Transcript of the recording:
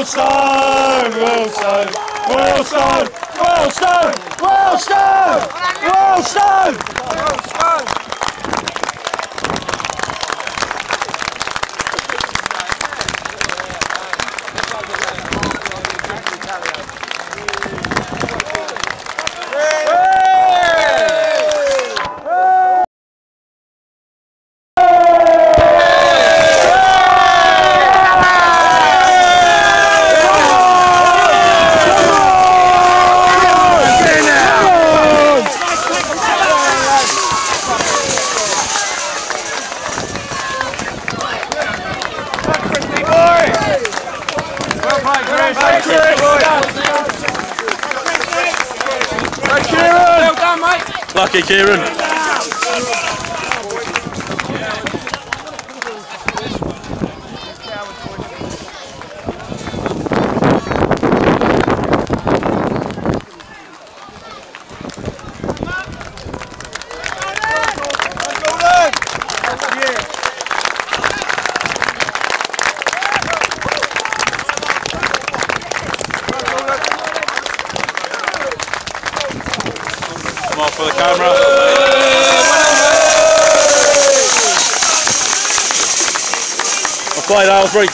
Wilson! Wilson! Wilson! Wilson! Wilson! Wilson! Lucky Kieran. Come for the camera. I'll play that, I'll break.